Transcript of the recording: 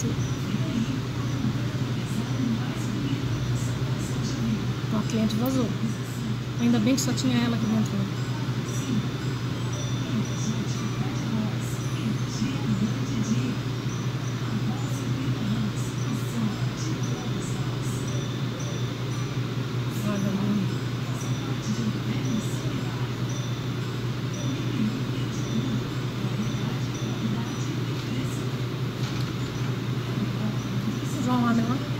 apareceu. Ó, a cliente vazou. Ainda bem que só tinha ela aqui dentro. né? 구성하는